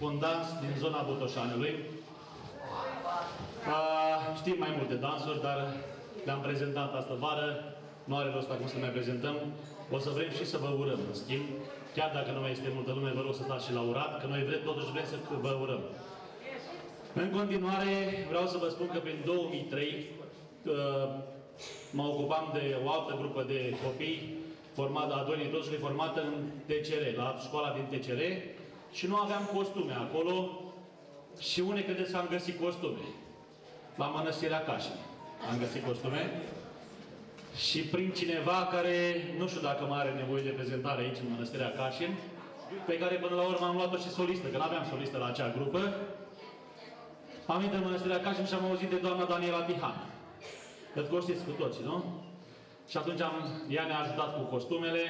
și mănăstirini cu un dans din zona Botoșanului. Știm mai multe dansuri, dar le-am prezentat astă vară. Nu are rost acum să mai prezentăm. O să vrem și să vă urăm, în schimb. Chiar dacă nu mai este multă lume, vă rog să stați și la urat, că noi vrem, totuși vrem să vă urăm. În continuare, vreau să vă spun că prin 2003 mă ocupam de o altă grupă de copii formată, a doilea totuși formată în TCR, la școala din TCR și nu aveam costume acolo și unde credeți că am găsit costume? La Mănăstirea Cașin. Am găsit costume și prin cineva care, nu știu dacă mai are nevoie de prezentare aici în Mănăstirea Cașin, pe care până la urmă am luat-o și solistă, că nu aveam solistă la acea grupă. Am intrat în Mănăstirea Cașin și am auzit de doamna Daniela Tihan. Cred că o știți cu toții, nu? Și atunci am, ea ne-a ajutat cu costumele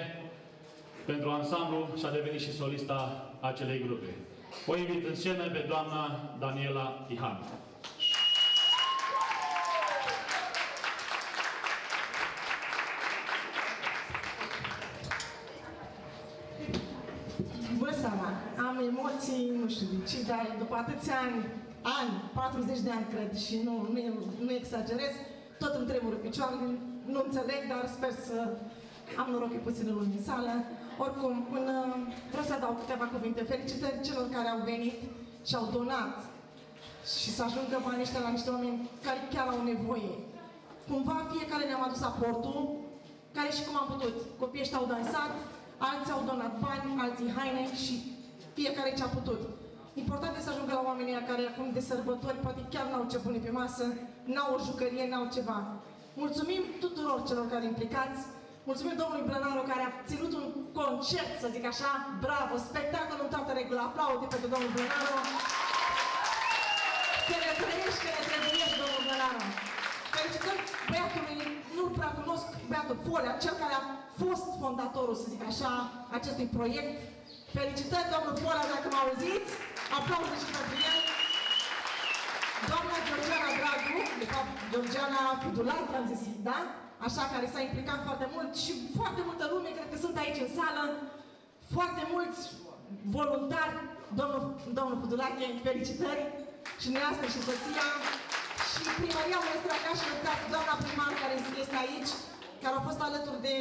pentru ansamblu și a devenit și solista acelei grupe. O invit în scenă pe doamna Daniela Tihan. Bună seara! Am emoții, nu știu de ce, dar după atâția ani, ani, 40 de ani cred și nu, nu, nu exagerez, tot îmi tremură picioarele, nu înțeleg, dar sper să am noroc că puțin lume în sală. Oricum, până vreau să dau câteva cuvinte. Felicitări celor care au venit și au donat și să ajungă banii ăștia la niște oameni care chiar au nevoie. Cumva fiecare ne-am adus aportul, care și cum am putut. Copiii ăștia au dansat, alții au donat bani, alții haine și fiecare ce a putut. Important este să ajungă la oamenii care acum de sărbători poate chiar n-au ce pune pe masă, n-au o jucărie, n-au ceva. Mulțumim tuturor celor care implicați, mulțumim domnului Brănaru care a ținut un concert, să zic așa, bravo, spectacol în toată regula, aplaude pentru domnul Brănaru. Se ne trăiești că ne trebuiești, domnul Brănaru. Felicitări băiatului, nu-l prea cunosc, băiatul Folea, cel care a fost fondatorul, să zic așa, acestui proiect. Felicitări, domnul Folea, dacă mă auziți. Aplauze și pentru el. Doamna Georgiana Dragu, de fapt Georgiana Fudulai, am zis, da? Așa, care s-a implicat foarte mult și foarte multă lume, cred că sunt aici în sală, foarte mulți voluntari, domnul, domnul Fudulache, felicitări și neastră și soția. Și primăria noastră ca și doamna primar care este aici, care au fost alături de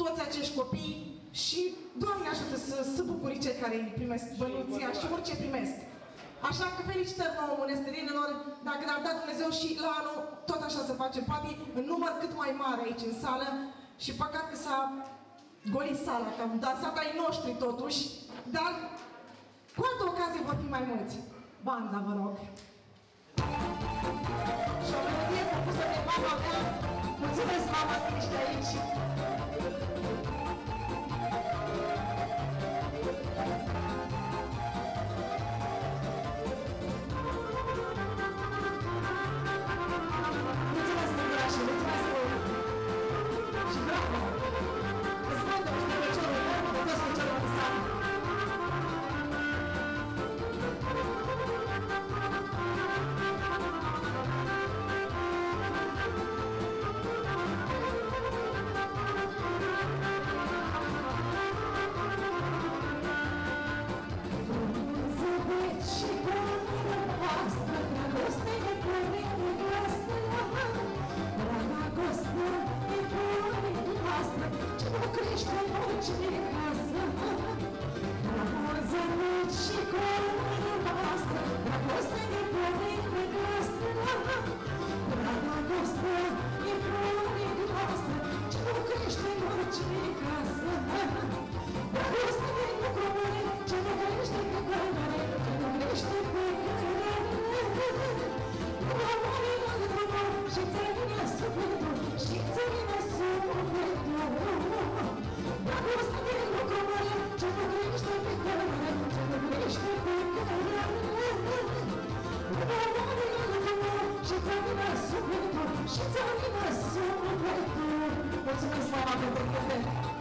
toți acești copii. Și Doamne ajută să, să bucuri cei care îi primesc bănuția și orice primesc. Așa că felicitări nouă mănăstirinilor, dacă ne-ar dat Dumnezeu și la anul tot așa să facem, poate în număr cât mai mare aici în sală și păcat că s-a golit sala, că am dansat ai noștri totuși, dar cu altă ocazie vor fi mai mulți. Banda, vă rog. Și o melodie propusă de mama mea. Mulțumesc, mama, că ești aici. Je te remercie pour tout. Je te remercie pour tout. Mulțumesc, mama, pentru copil.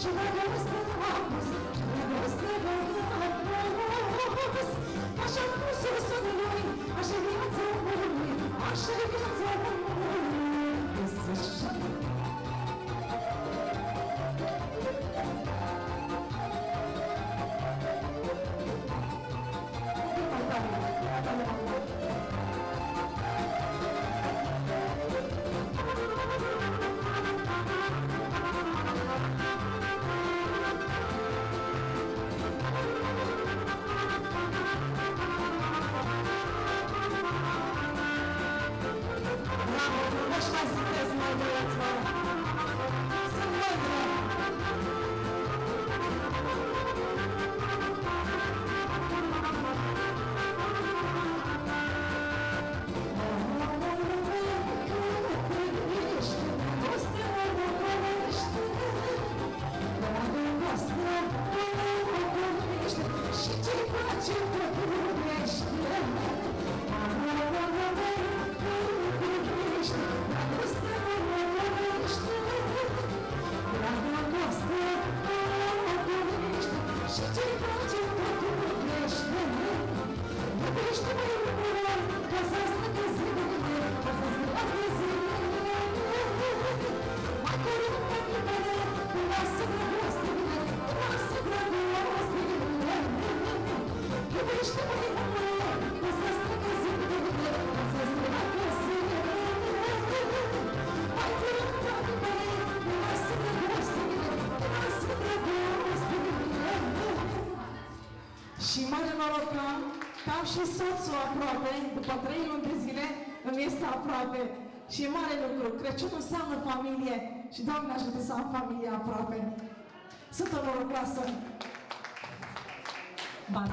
Și Și ce face tot lumea știe soțul aproape, după trei luni de zile, îmi este aproape. Și e mare lucru. Crăciunul înseamnă familie și Doamne ajută să am familie aproape. Sunt o norocoasă. Bani.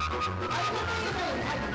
I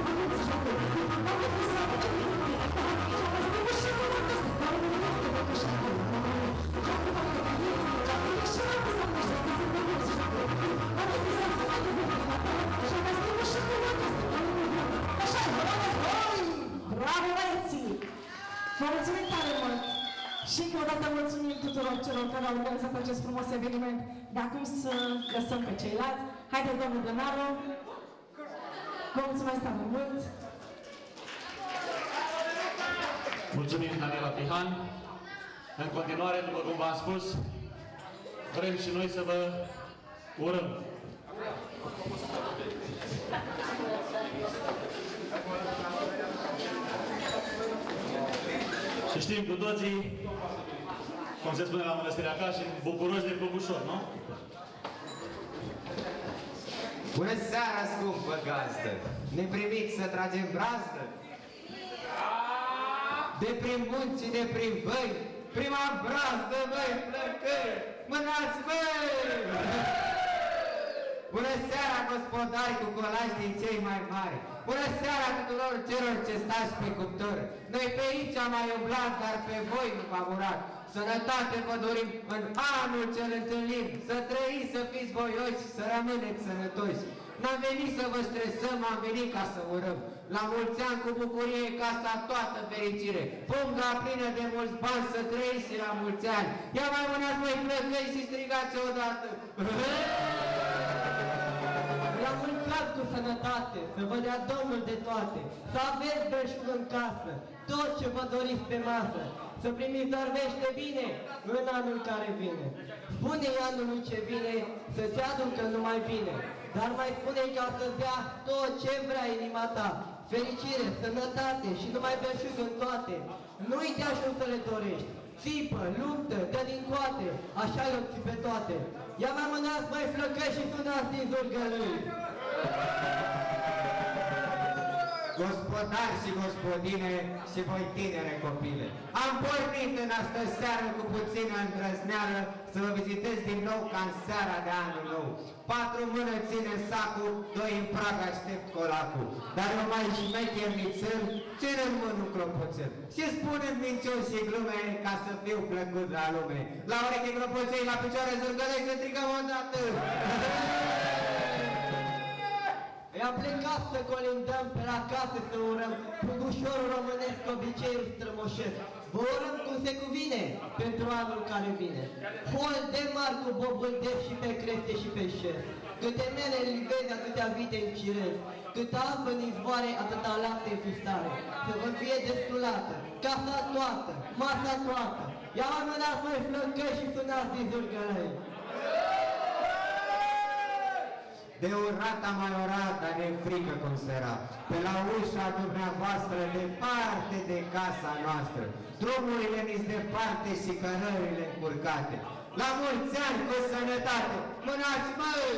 Vă mulțumim tare mult! Și încă o dată mulțumim tuturor celor care au organizat acest frumos eveniment. De acum să lăsăm pe ceilalți. Haideți, domnul Bănaru! Vă mulțumesc tare mult! Mulțumim, Daniela Pihan. În continuare, după cum v-am spus, vrem și noi să vă urăm. Știm cu toții, cum se spune la Mănăstirea Cașin, bucuroși de Clubușor, nu? Bună seara, scumpă gazdă! Ne primiți să tragem brazdă? De prin munți, de prin văi, prima brazdă, băi, plăcări! Mânați, băi! Bună seara, gospodari cu colași din cei mai mari! Bună seara tuturor celor ce stați pe cuptor! Noi pe aici am mai umblat, dar pe voi nu v-am urat! Sănătate vă dorim în anul cel întâlnim, să trăiți, să fiți voioși, să rămâneți sănătoși. N-am venit să vă stresăm, am venit ca să urăm. La mulți ani cu bucurie, casa toată fericire. Punga plină de mulți bani să trăiți la mulți ani. Ia mai mânați voi flăcăi și strigați odată. La mulți ani cu sănătate, să vă dea Domnul de toate, să aveți belșug în casă, tot ce vă doriți pe masă, să primiți doar vești de bine în anul care vine. Spune-i anului ce vine să-ți aducă numai bine, dar mai spune-i ca să-ți dea tot ce vrea inima ta, fericire, sănătate și numai belșug în toate. Nu-i de ajuns să le dorești, țipă, luptă, dă din coate, așa le obții pe toate. Ia mai mânați, mai flăcăși și sunați din zurgălâi. Gospodari și gospodine și voi tinere copile, am pornit în astă seară cu puțină îndrăzneală să vă vizitez din nou ca în seara de anul nou. Patru mână ține sacul, doi în prag aștept colacul, dar eu mai șmecher nițel, ține în mână un clopoțel. Și spune minciuni și glume ca să fiu plăcut la lume. La ureche clopoței, la picioare zârgălei, să strigăm odată. I-am plecat să colindăm pe la casă să urăm. Pugușorul românesc obiceiul strămoșesc. Vă urăm cum se cuvine pentru anul care vine. Hol de mar cu bobâldev și pe creste și pe șer. Câte mele în livezi, atâtea vite în cirez Cât apă în izvoare, atâta lapte în fistare. Să vă fie destulată, casa toată, masa toată. Ia mai mânați mai flăcăi și sunați din zârgălăi De urat am mai orat, dar de frică cum sera. Pe la ușa dumneavoastră, departe de casa noastră. Drumurile mi departe și cărările încurcate. La mulți ani cu sănătate! Mânați, măi!